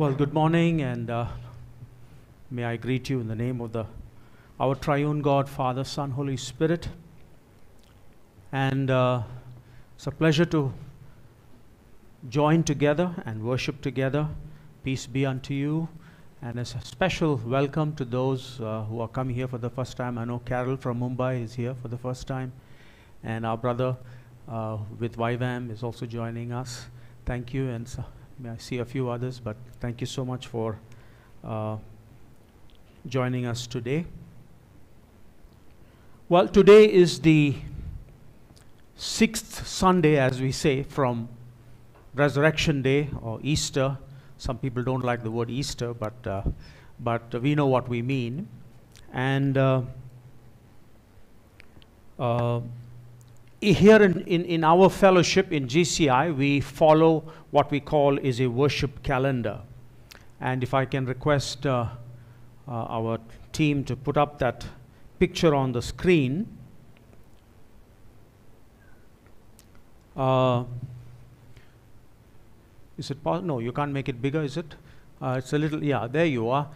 Well, good morning, and uh, may I greet you in the name of the our triune God, Father, Son, Holy Spirit. And uh, it's a pleasure to join together and worship together. Peace be unto you. And a special welcome to those uh, who are coming here for the first time. I know Carol from Mumbai is here for the first time, and our brother uh, with YWAM is also joining us. Thank you, and so, I see a few others, but thank you so much for uh, joining us today. Well, today is the sixth Sunday, as we say, from Resurrection Day or Easter. Some people don't like the word Easter, but uh, but we know what we mean. And uh, uh, here in, in, in our fellowship in GCI, we follow what we call is a worship calendar. And if I can request uh, uh, our team to put up that picture on the screen. Uh, is it possible? No, you can't make it bigger, is it? Uh, it's a little, yeah, there you are.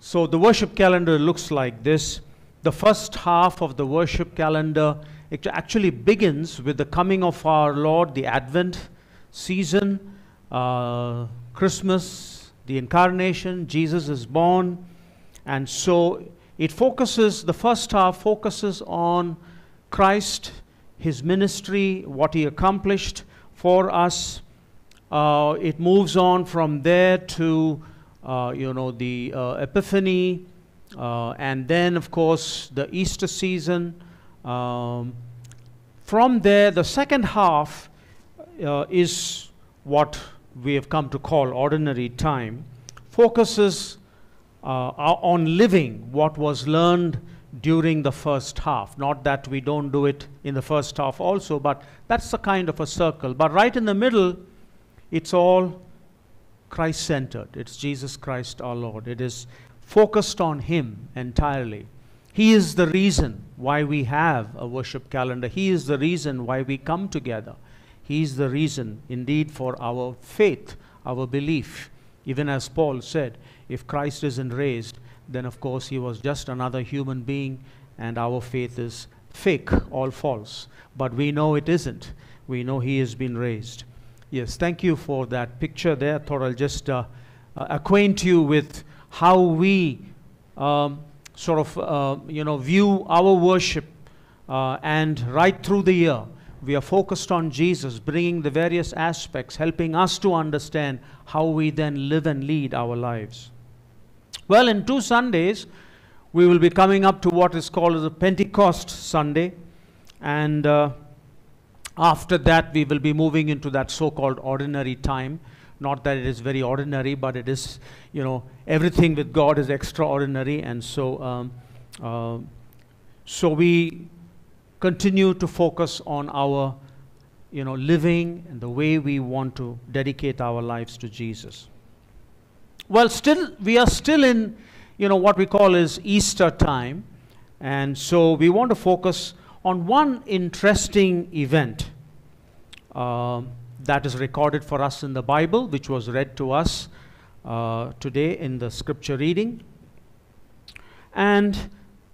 So the worship calendar looks like this. The first half of the worship calendar it actually begins with the coming of our Lord, the Advent season, uh, Christmas, the incarnation, Jesus is born. And so it focuses, the first half focuses on Christ, his ministry, what he accomplished for us. Uh, it moves on from there to, uh, you know, the uh, Epiphany, and then, of course, the Easter season. Um, from there, the second half uh, is what we have come to call ordinary time, focuses uh, on living what was learned during the first half. Not that we don't do it in the first half also, but that's a kind of a circle. But right in the middle, it's all Christ centered. It's Jesus Christ our Lord. It is focused on Him entirely. He is the reason why we have a worship calendar. He is the reason why we come together. He is the reason, indeed, for our faith, our belief. Even as Paul said, if Christ isn't raised, then of course he was just another human being, and our faith is fake, all false. But we know it isn't. We know he has been raised. Yes, thank you for that picture there. I thought I'll just uh, uh, acquaint you with how we um, sort of, uh, you know, view our worship. Uh, and right through the year, we are focused on Jesus, bringing the various aspects, helping us to understand how we then live and lead our lives. Well, in two Sundays, we will be coming up to what is called a Pentecost Sunday. And uh, after that, we will be moving into that so called ordinary time. Not that it is very ordinary, but it is, you know, everything with God is extraordinary. And so, um, uh, so we continue to focus on our, you know, living and the way we want to dedicate our lives to Jesus. Well, still, we are still in, you know, what we call is Easter time. And so we want to focus on one interesting event um, that is recorded for us in the Bible, which was read to us uh, today in the scripture reading. And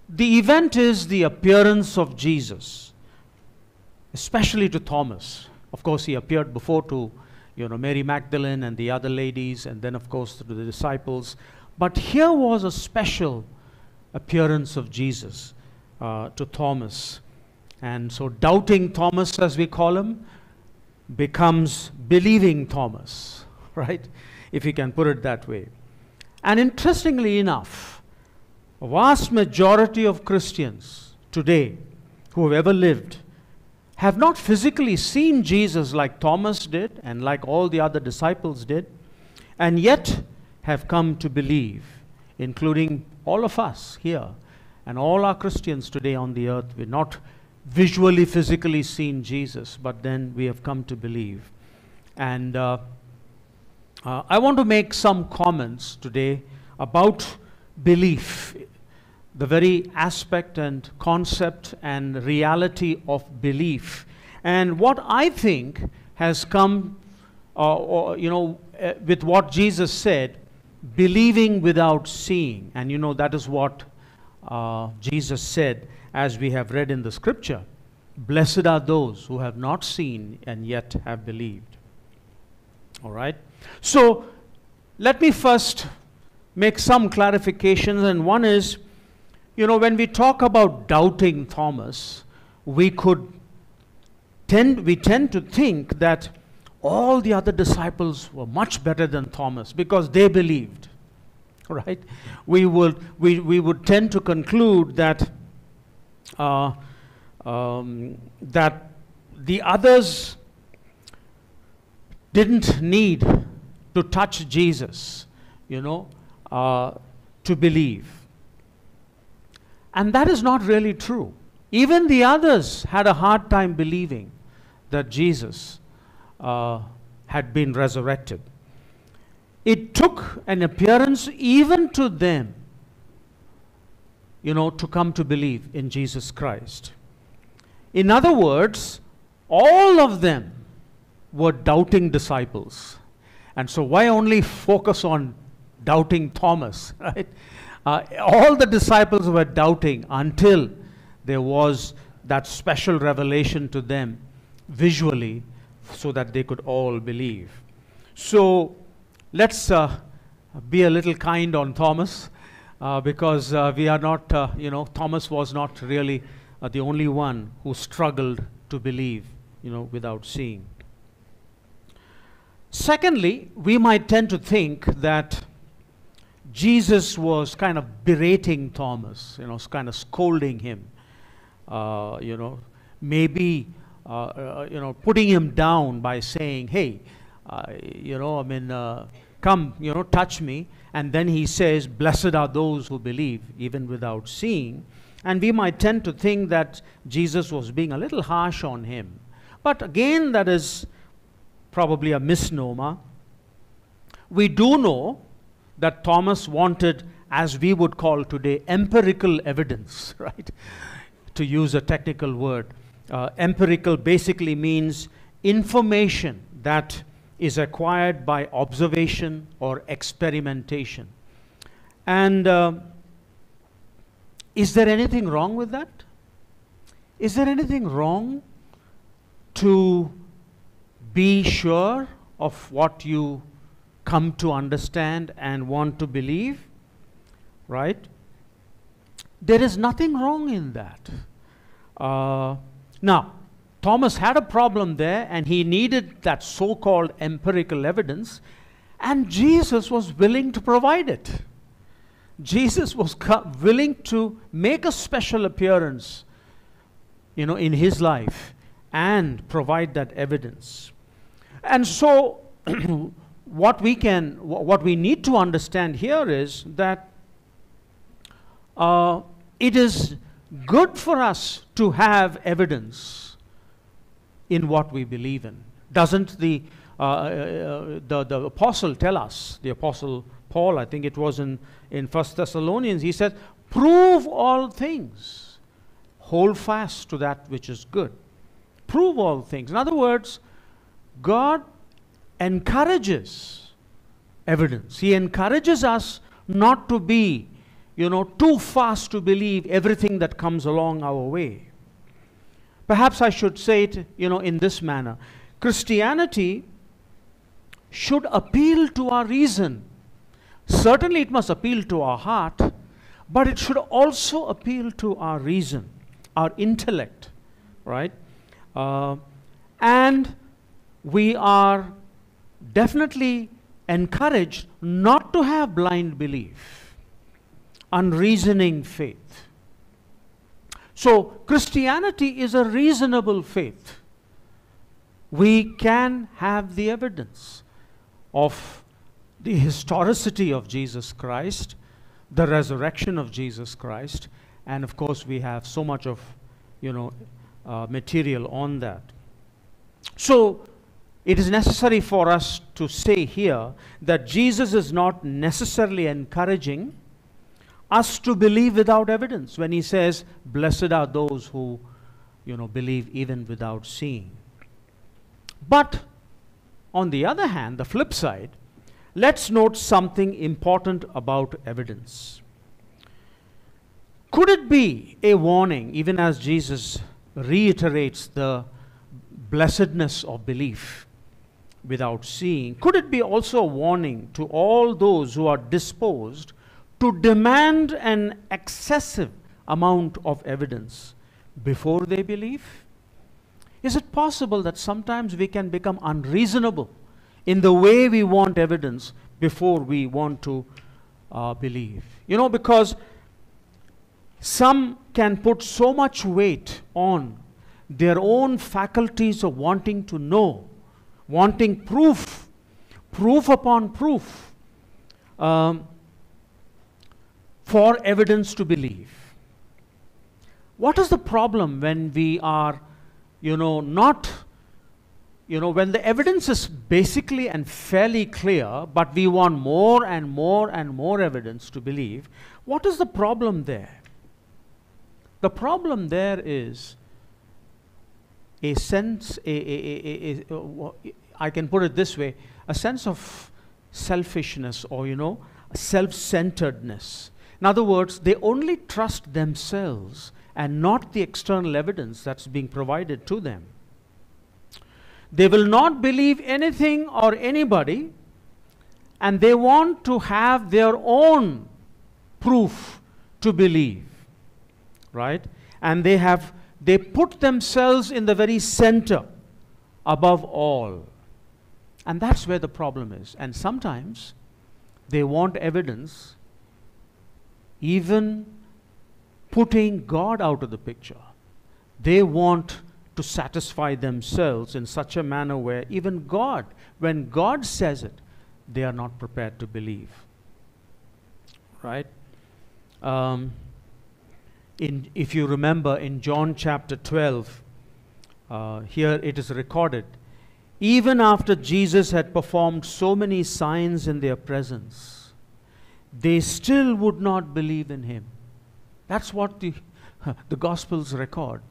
the event is the appearance of Jesus, especially to Thomas. Of course, he appeared before to you know Mary Magdalene and the other ladies, and then of course to the disciples. But here was a special appearance of Jesus uh, to Thomas. And so, doubting Thomas, as we call him, becomes believing Thomas, right? If you can put it that way. And interestingly enough, a vast majority of Christians today who have ever lived have not physically seen Jesus like Thomas did and like all the other disciples did, and yet have come to believe, including all of us here and all our Christians today on the earth. We're not visually, physically seen Jesus, but then we have come to believe. And uh, uh, I want to make some comments today about belief, the very aspect and concept and reality of belief. And what I think has come, uh, or, you know, uh, with what Jesus said, believing without seeing. And you know, that is what uh, Jesus said, as we have read in the scripture. Blessed are those who have not seen and yet have believed. All right? So, let me first make some clarifications, and one is you know, when we talk about doubting Thomas, we could tend, we tend to think that all the other disciples were much better than Thomas because they believed. Right? We would, we, we would tend to conclude that, uh, um, that the others didn't need to touch Jesus, you know, uh, to believe. And that is not really true. Even the others had a hard time believing that Jesus uh, had been resurrected. It took an appearance even to them, you know, to come to believe in Jesus Christ. In other words, all of them were doubting disciples. And so, why only focus on doubting Thomas, right? Uh, all the disciples were doubting until there was that special revelation to them visually so that they could all believe. So let's uh, be a little kind on Thomas because uh, we are not, uh, you know, Thomas was not really uh, the only one who struggled to believe, you know, without seeing. Secondly, we might tend to think that Jesus was kind of berating Thomas, you know, kind of scolding him, uh, you know, maybe, uh, uh, you know, putting him down by saying, hey, uh, you know, I mean, uh, come, you know, touch me. And then he says, blessed are those who believe, even without seeing. And we might tend to think that Jesus was being a little harsh on him. But again, that is probably a misnomer. We do know that Thomas wanted, as we would call today, empirical evidence, right? to use a technical word. Uh, empirical basically means information that is acquired by observation or experimentation. And uh, is there anything wrong with that? Is there anything wrong to be sure of what you come to understand and want to believe, right? There is nothing wrong in that. Uh, now, Thomas had a problem there and he needed that so called empirical evidence, and Jesus was willing to provide it. Jesus was willing to make a special appearance, you know, in his life and provide that evidence. And so what we can, what we need to understand here is that uh, it is good for us to have evidence in what we believe in. Doesn't the, uh, uh, the, the apostle tell us, the apostle Paul, I think it was in, in 1 Thessalonians, he said, prove all things, hold fast to that which is good. Prove all things. In other words, God encourages evidence. He encourages us not to be, you know, too fast to believe everything that comes along our way. Perhaps I should say it, you know, in this manner. Christianity should appeal to our reason. Certainly it must appeal to our heart, but it should also appeal to our reason, our intellect, right? Uh, and we are definitely encouraged not to have blind belief, unreasoning faith. So, Christianity is a reasonable faith. We can have the evidence of the historicity of Jesus Christ, the resurrection of Jesus Christ, and of course, we have so much of, you know, uh, material on that. So, it is necessary for us to say here that Jesus is not necessarily encouraging us to believe without evidence when he says, Blessed are those who you know, believe even without seeing. But on the other hand, the flip side, let's note something important about evidence. Could it be a warning, even as Jesus reiterates the blessedness of belief without seeing? Could it be also a warning to all those who are disposed to demand an excessive amount of evidence before they believe? Is it possible that sometimes we can become unreasonable in the way we want evidence before we want to uh, believe? You know, because some can put so much weight on their own faculties of wanting to know, wanting proof, proof upon proof, um, for evidence to believe. What is the problem when we are, you know, not, you know, when the evidence is basically and fairly clear, but we want more and more and more evidence to believe? What is the problem there? The problem there is a sense, a, a, a, I can put it this way, a sense of selfishness or, you know, self centeredness. In other words, they only trust themselves and not the external evidence that's being provided to them. They will not believe anything or anybody, and they want to have their own proof to believe. Right? And they have they put themselves in the very center above all. And that's where the problem is. And sometimes they want evidence even putting God out of the picture. They want to satisfy themselves in such a manner where even God, when God says it, they are not prepared to believe. Right? Um, in, if you remember in John chapter 12, uh, here it is recorded, even after Jesus had performed so many signs in their presence, they still would not believe in him. That's what the, the Gospels record.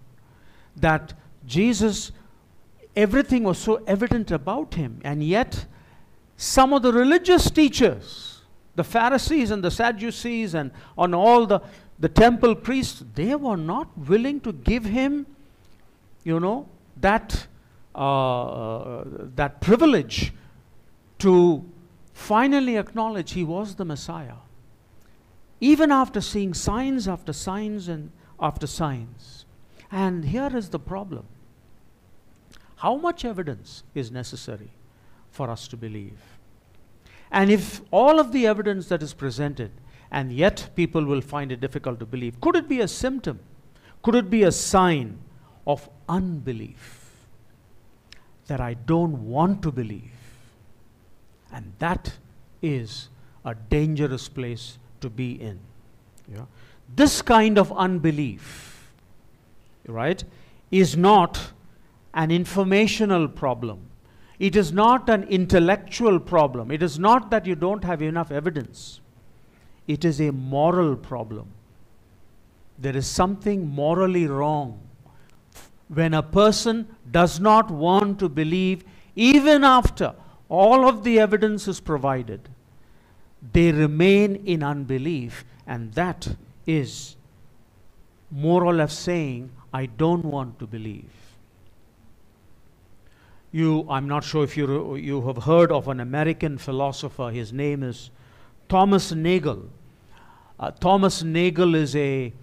That Jesus, everything was so evident about him, and yet some of the religious teachers, the Pharisees and the Sadducees, and on all the, the temple priests, they were not willing to give him, you know, that, uh, that privilege to finally acknowledge he was the Messiah even after seeing signs after signs and after signs. And here is the problem how much evidence is necessary for us to believe? And if all of the evidence that is presented, and yet people will find it difficult to believe, could it be a symptom? Could it be a sign of unbelief? That I don't want to believe. And that is a dangerous place to be in. Yeah. This kind of unbelief, right, is not an informational problem. It is not an intellectual problem. It is not that you don't have enough evidence. It is a moral problem. There is something morally wrong when a person does not want to believe, even after all of the evidence is provided they remain in unbelief, and that is more or less saying, I don't want to believe. You, I'm not sure if you, you have heard of an American philosopher. His name is Thomas Nagel. Uh, Thomas Nagel is, a,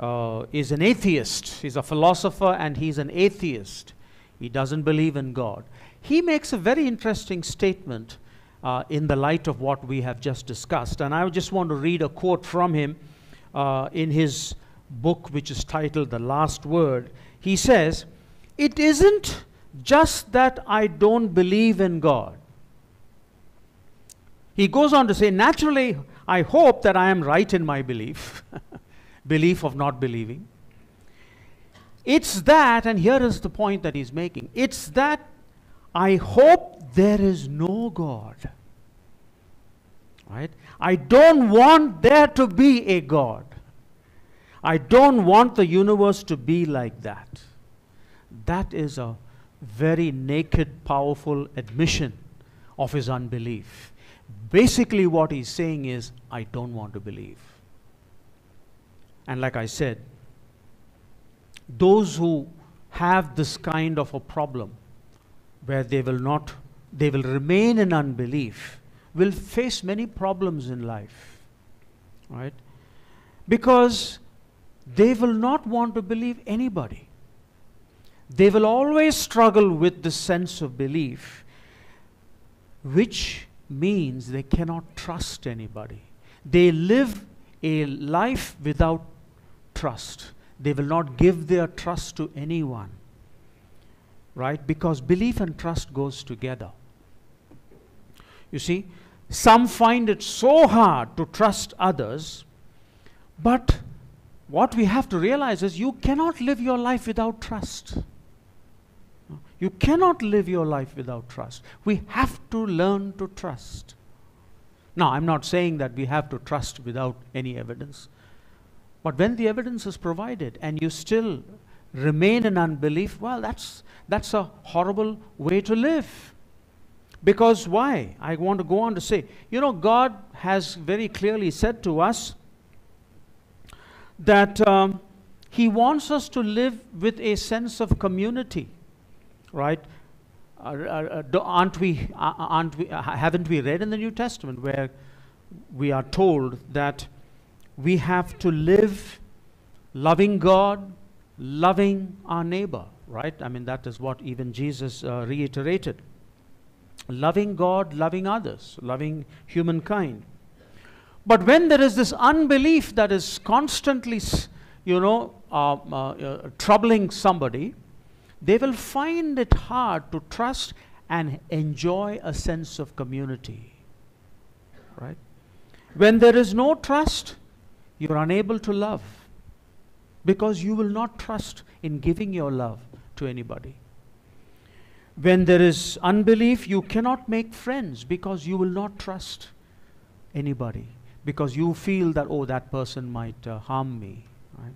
uh, is an atheist. He's a philosopher and he's an atheist. He doesn't believe in God. He makes a very interesting statement uh, in the light of what we have just discussed. And I just want to read a quote from him uh, in his book, which is titled The Last Word. He says, It isn't just that I don't believe in God. He goes on to say, Naturally, I hope that I am right in my belief, belief of not believing. It's that, and here is the point that he's making it's that I hope there is no God. Right? I don't want there to be a God. I don't want the universe to be like that. That is a very naked, powerful admission of his unbelief. Basically, what he's saying is, I don't want to believe. And like I said, those who have this kind of a problem where they will not, they will remain in unbelief, will face many problems in life. Right? Because they will not want to believe anybody. They will always struggle with the sense of belief, which means they cannot trust anybody. They live a life without trust. They will not give their trust to anyone. Right? Because belief and trust goes together. You see, some find it so hard to trust others, but what we have to realize is you cannot live your life without trust. You cannot live your life without trust. We have to learn to trust. Now, I'm not saying that we have to trust without any evidence. But when the evidence is provided and you still remain in unbelief, well, that's, that's a horrible way to live. Because why? I want to go on to say, you know, God has very clearly said to us that um, He wants us to live with a sense of community, right? Uh, uh, uh aren't we, uh, uh, aren't we, uh, haven't we read in the New Testament where we are told that we have to live loving God, loving our neighbor, right? I mean, that is what even Jesus reiterated. Loving God, loving others, loving humankind. But when there is this unbelief that is constantly, you know, uh, uh, uh, troubling somebody, they will find it hard to trust and enjoy a sense of community. Right? When there is no trust, you are unable to love because you will not trust in giving your love to anybody. When there is unbelief, you cannot make friends because you will not trust anybody because you feel that, oh, that person might uh, harm me. Right?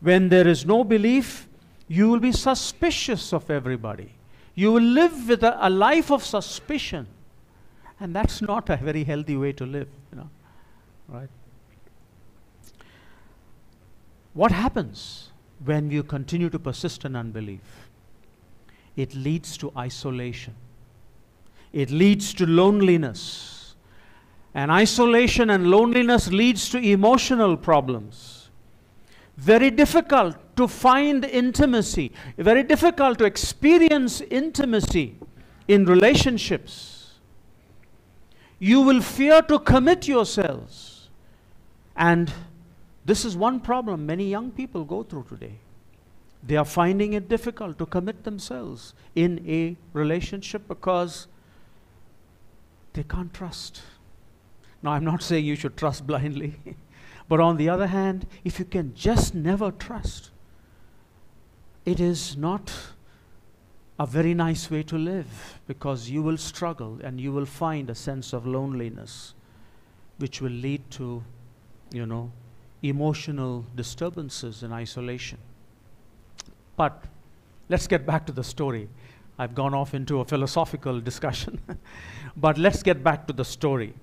When there is no belief, you will be suspicious of everybody. You will live with a, a life of suspicion. And that's not a very healthy way to live, you know. Right? What happens when you continue to persist in unbelief? It leads to isolation. It leads to loneliness and isolation and loneliness leads to emotional problems. Very difficult to find intimacy, very difficult to experience intimacy in relationships. You will fear to commit yourselves. And this is one problem many young people go through today. They are finding it difficult to commit themselves in a relationship because they can't trust. Now, I'm not saying you should trust blindly, but on the other hand, if you can just never trust, it is not a very nice way to live because you will struggle and you will find a sense of loneliness which will lead to, you know, emotional disturbances and isolation. But let's get back to the story. I've gone off into a philosophical discussion, but let's get back to the story.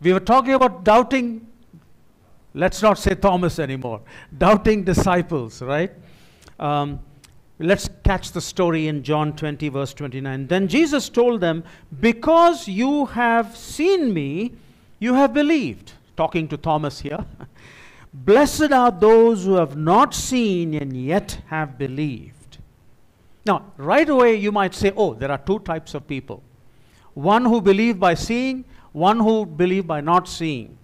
We were talking about doubting, let's not say Thomas anymore, doubting disciples, right? Um, let's catch the story in John 20, verse 29. Then Jesus told them, Because you have seen me, you have believed. Talking to Thomas here. Blessed are those who have not seen and yet have believed. Now, right away, you might say, Oh, there are two types of people one who believe by seeing, one who believe by not seeing.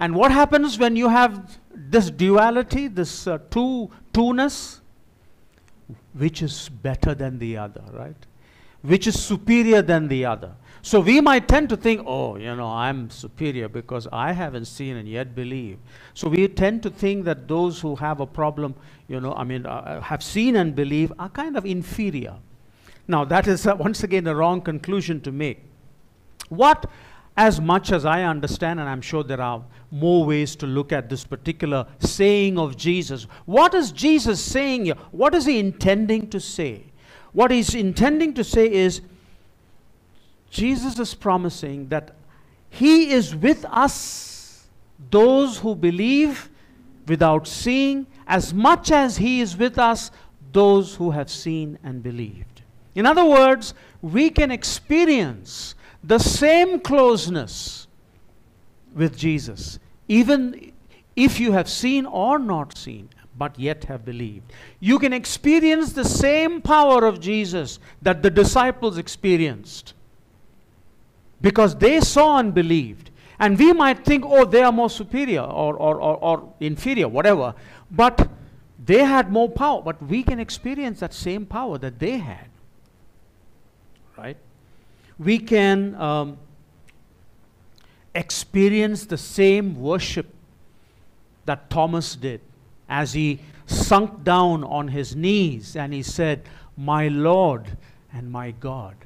And what happens when you have this duality, this uh, two two-ness? Which is better than the other, right? Which is superior than the other? So we might tend to think, oh, you know, I'm superior because I haven't seen and yet believe. So we tend to think that those who have a problem, you know, I mean, uh, uh have seen and believe are kind of inferior. Now, that is uh, once again a wrong conclusion to make. What as much as I understand, and I'm sure there are more ways to look at this particular saying of Jesus, what is Jesus saying here? What is he intending to say? What he's intending to say is Jesus is promising that He is with us, those who believe without seeing, as much as He is with us, those who have seen and believed. In other words, we can experience the same closeness with Jesus, even if you have seen or not seen, but yet have believed. You can experience the same power of Jesus that the disciples experienced because they saw and believed. And we might think, oh, they are more superior or, or, or, or inferior, whatever. But they had more power. But we can experience that same power that they had. Right? We can um, experience the same worship that Thomas did as he sunk down on his knees and he said, My Lord and my God.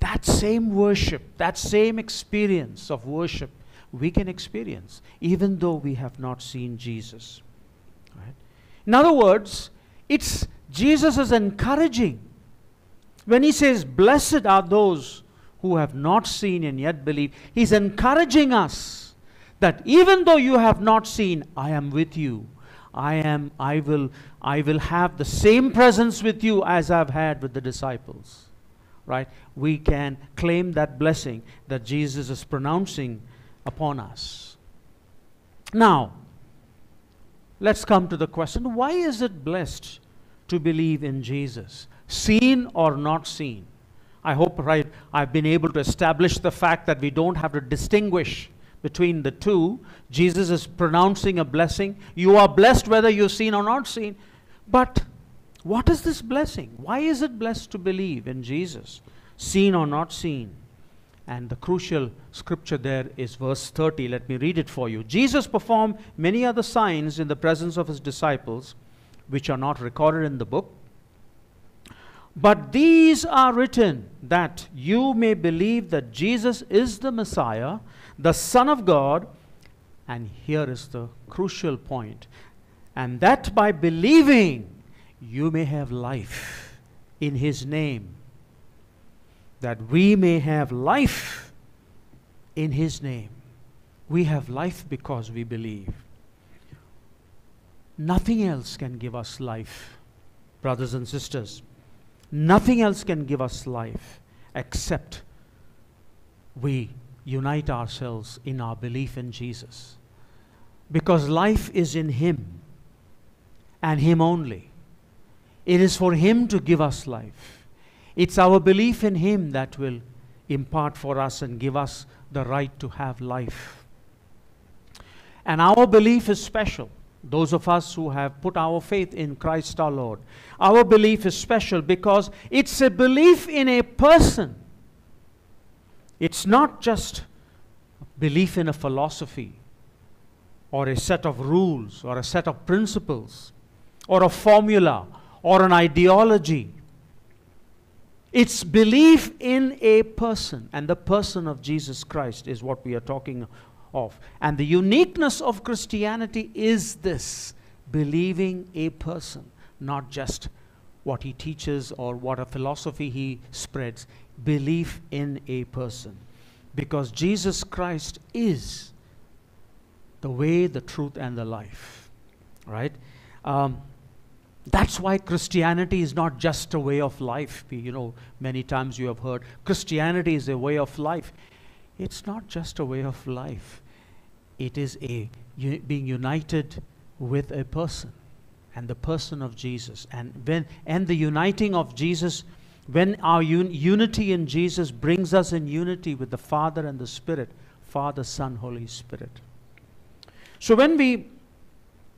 That same worship, that same experience of worship, we can experience even though we have not seen Jesus. Right? In other words, it's Jesus is encouraging. When he says, Blessed are those who have not seen and yet believe, he's encouraging us that even though you have not seen, I am with you. I am, I will, I will have the same presence with you as I've had with the disciples. Right? We can claim that blessing that Jesus is pronouncing upon us. Now, let's come to the question why is it blessed to believe in Jesus? Seen or not seen? I hope, right, I've been able to establish the fact that we don't have to distinguish between the two. Jesus is pronouncing a blessing. You are blessed whether you're seen or not seen. But what is this blessing? Why is it blessed to believe in Jesus, seen or not seen? And the crucial scripture there is verse 30. Let me read it for you. Jesus performed many other signs in the presence of his disciples, which are not recorded in the book. But these are written that you may believe that Jesus is the Messiah, the Son of God. And here is the crucial point. and that by believing you may have life in His name. That we may have life in His name. We have life because we believe. Nothing else can give us life, brothers and sisters. Nothing else can give us life except we unite ourselves in our belief in Jesus. Because life is in Him and Him only. It is for Him to give us life. It's our belief in Him that will impart for us and give us the right to have life. And our belief is special those of us who have put our faith in Christ our Lord. Our belief is special because it's a belief in a person. It's not just belief in a philosophy or a set of rules or a set of principles or a formula or an ideology. It's belief in a person, and the person of Jesus Christ is what we are talking of. And the uniqueness of Christianity is this believing a person, not just what he teaches or what a philosophy he spreads. Belief in a person. Because Jesus Christ is the way, the truth, and the life. Right? Um, that's why Christianity is not just a way of life. You know, many times you have heard Christianity is a way of life. It's not just a way of life, it is a being united with a person and the person of Jesus. And when and the uniting of Jesus, when our un- unity in Jesus brings us in unity with the Father and the Spirit, Father, Son, Holy Spirit. So when we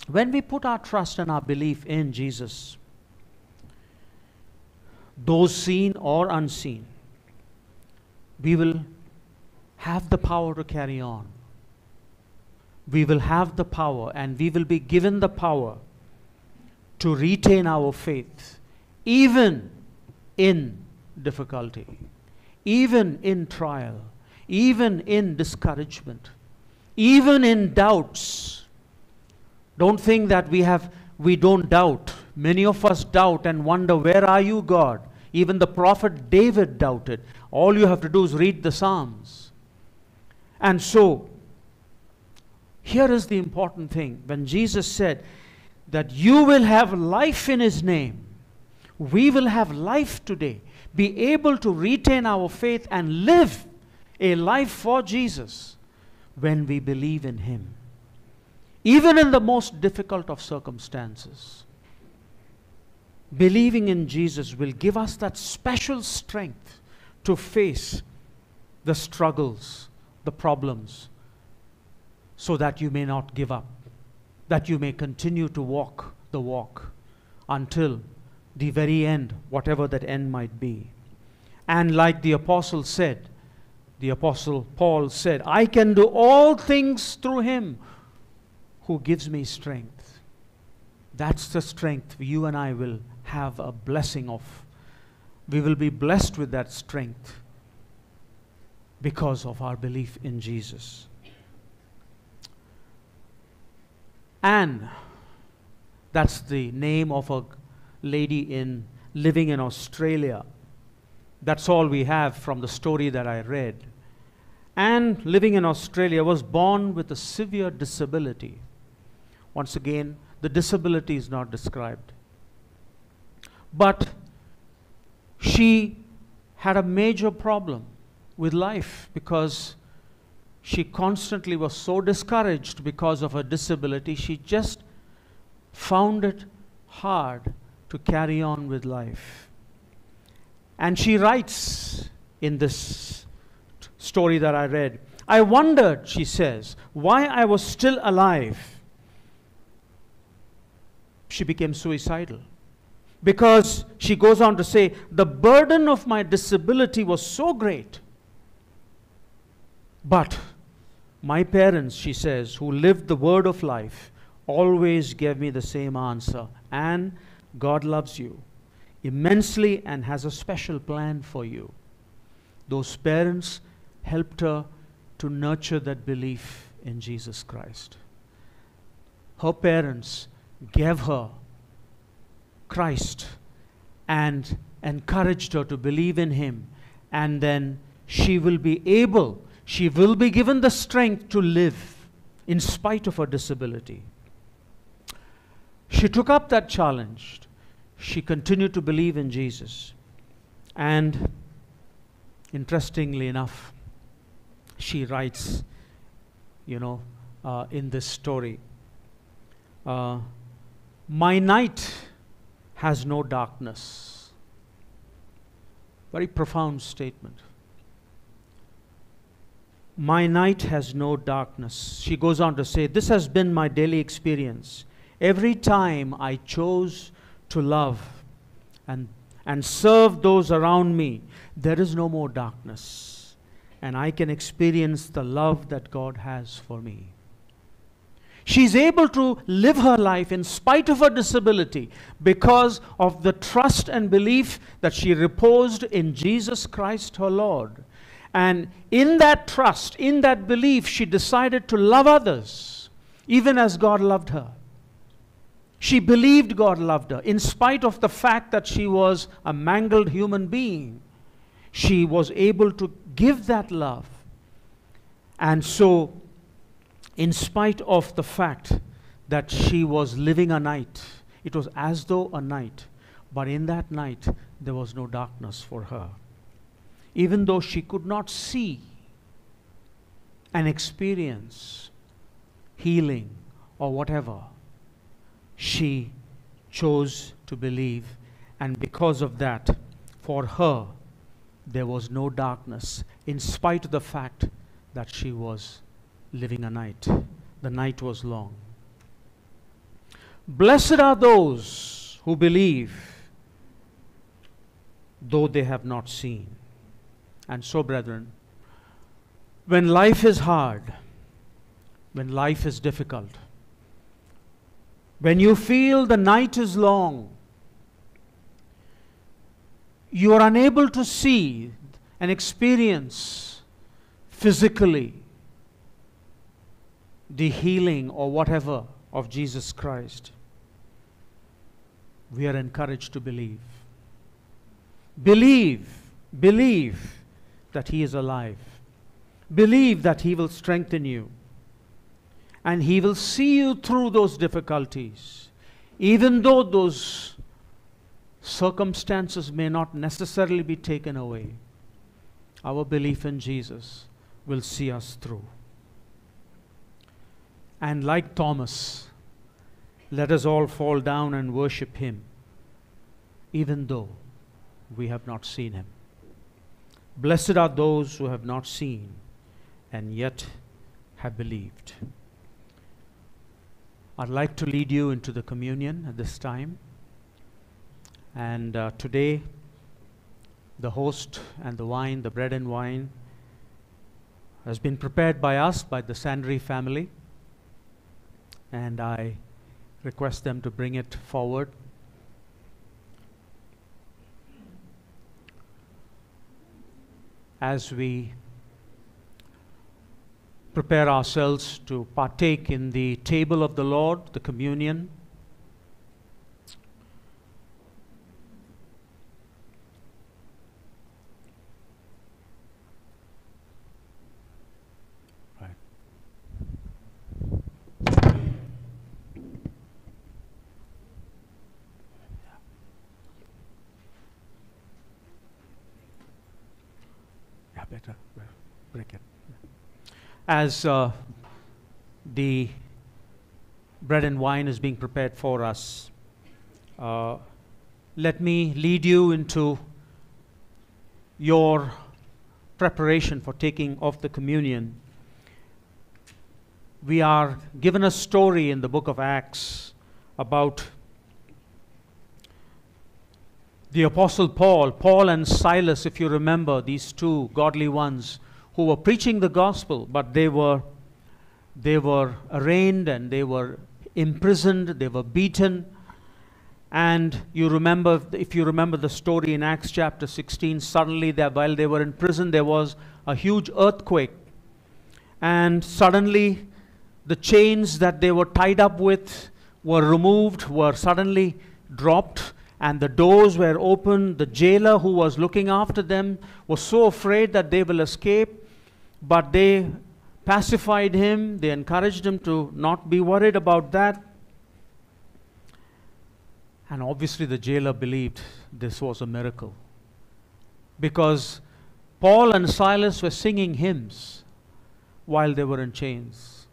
when we put our trust and our belief in Jesus, those seen or unseen, we will have the power to carry on. We will have the power and we will be given the power to retain our faith, even in difficulty, even in trial, even in discouragement, even in doubts. Don't think that we have we don't doubt. Many of us doubt and wonder, where are you, God? Even the prophet David doubted. All you have to do is read the Psalms. And so, here is the important thing. When Jesus said that you will have life in His name, we will have life today, be able to retain our faith and live a life for Jesus when we believe in Him, even in the most difficult of circumstances. Believing in Jesus will give us that special strength to face the struggles, the problems, so that you may not give up, that you may continue to walk the walk until the very end, whatever that end might be. And like the apostle said, the apostle Paul said, I can do all things through him who gives me strength. That's the strength you and I will have a blessing of. We will be blessed with that strength because of our belief in Jesus. Anne, that's the name of a lady in living in Australia. That's all we have from the story that I read. Anne, living in Australia, was born with a severe disability. Once again, the disability is not described. But she had a major problem with life because she constantly was so discouraged because of her disability, she just found it hard to carry on with life. And she writes in this story that I read I wondered, she says, why I was still alive. She became suicidal. Because she goes on to say, the burden of my disability was so great but my parents, she says, who lived the word of life, always gave me the same answer. And God loves you immensely and has a special plan for you. Those parents helped her to nurture that belief in Jesus Christ. Her parents gave her Christ and encouraged her to believe in Him, and then she will be able she will be given the strength to live in spite of her disability. She took up that challenge. She continued to believe in Jesus. And interestingly enough, she writes, you know, uh, in this story, uh, My night has no darkness. Very profound statement. My night has no darkness. She goes on to say, This has been my daily experience. Every time I chose to love and, and serve those around me, there is no more darkness. And I can experience the love that God has for me. She's able to live her life in spite of her disability because of the trust and belief that she reposed in Jesus Christ her Lord. And in that trust, in that belief, she decided to love others, even as God loved her. She believed God loved her, in spite of the fact that she was a mangled human being. She was able to give that love. And so, in spite of the fact that she was living a night, it was as though a night, but in that night, there was no darkness for her. Even though she could not see and experience healing or whatever, she chose to believe, and because of that, for her, there was no darkness, in spite of the fact that she was living a night. The night was long. Blessed are those who believe, though they have not seen. And so, brethren, when life is hard, when life is difficult, when you feel the night is long, you are unable to see and experience physically the healing or whatever of Jesus Christ, we are encouraged to believe. Believe, believe that He is alive. Believe that He will strengthen you. And He will see you through those difficulties. Even though those circumstances may not necessarily be taken away, our belief in Jesus will see us through. And like Thomas, let us all fall down and worship Him, even though we have not seen Him. Blessed are those who have not seen and yet have believed. I'd like to lead you into the communion at this time. And uh, today, the host and the wine, the bread and wine, has been prepared by us, by the Sandry family. And I request them to bring it forward. As we prepare ourselves to partake in the table of the Lord, the communion. Right. Yeah, better break it. As uh, the bread and wine is being prepared for us, uh, let me lead you into your preparation for taking of the communion. We are given a story in the book of Acts about the Apostle Paul, Paul and Silas, if you remember, these two godly ones who were preaching the gospel, but they were, they were arraigned and they were imprisoned, they were beaten. And you remember, if you remember the story in Acts chapter 16, suddenly, there, while they were in prison, there was a huge earthquake. And suddenly, the chains that they were tied up with were removed, were suddenly dropped, and the doors were opened. The jailer who was looking after them was so afraid that they will escape, but they pacified him, they encouraged him to not be worried about that. And obviously, the jailer believed this was a miracle because Paul and Silas were singing hymns while they were in chains.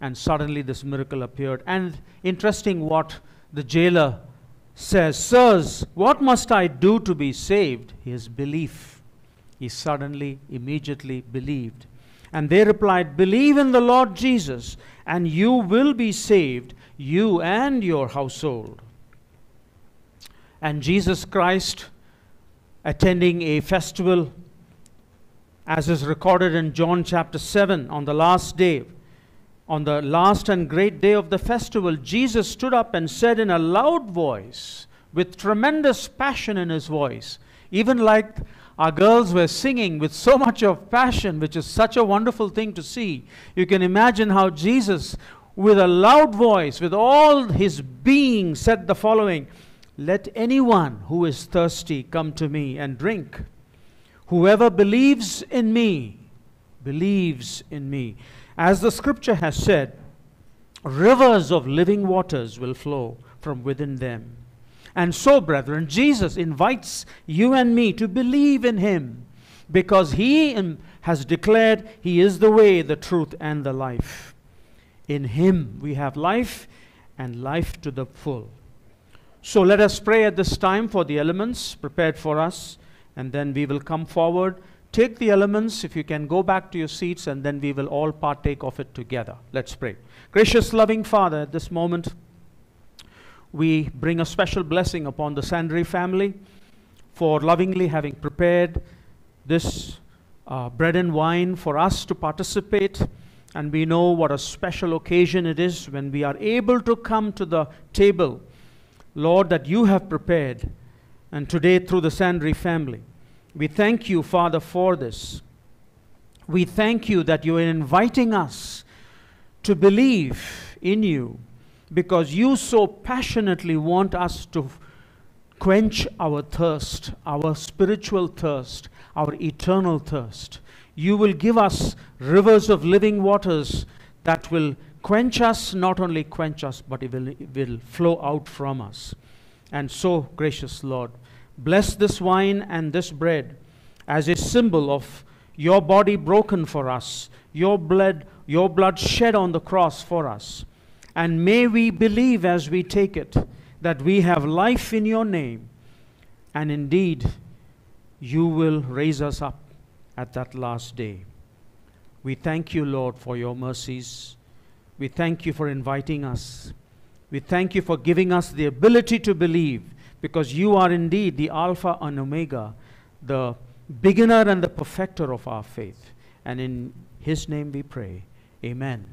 And suddenly, this miracle appeared. And interesting what the jailer says Sirs, what must I do to be saved? His belief. He suddenly, immediately believed. And they replied, Believe in the Lord Jesus, and you will be saved, you and your household. And Jesus Christ, attending a festival, as is recorded in John chapter 7, on the last day, on the last and great day of the festival, Jesus stood up and said in a loud voice, with tremendous passion in his voice, even like our girls were singing with so much of passion, which is such a wonderful thing to see. You can imagine how Jesus, with a loud voice, with all his being, said the following Let anyone who is thirsty come to me and drink. Whoever believes in me, believes in me. As the scripture has said, rivers of living waters will flow from within them. And so, brethren, Jesus invites you and me to believe in him because he has declared he is the way, the truth, and the life. In him we have life and life to the full. So let us pray at this time for the elements prepared for us, and then we will come forward. Take the elements, if you can go back to your seats, and then we will all partake of it together. Let's pray. Gracious, loving Father, at this moment, we bring a special blessing upon the Sandry family for lovingly having prepared this uh, bread and wine for us to participate. And we know what a special occasion it is when we are able to come to the table, Lord, that you have prepared. And today, through the Sandry family, we thank you, Father, for this. We thank you that you are inviting us to believe in you because you so passionately want us to, quench our thirst, our spiritual thirst, our eternal thirst. You will give us rivers of living waters that will quench us, not only quench us, but it will, it will flow out from us. And so, gracious Lord, bless this wine and this bread as a symbol of your body broken for us, your blood, your blood shed on the cross for us. And may we believe as we take it that we have life in your name, and indeed you will raise us up at that last day. We thank you, Lord, for your mercies. We thank you for inviting us. We thank you for giving us the ability to believe because you are indeed the Alpha and Omega, the beginner and the perfecter of our faith. And in His name we pray. Amen.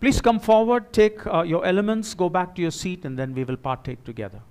Please come forward, take uh, your elements, go back to your seat, and then we will partake together.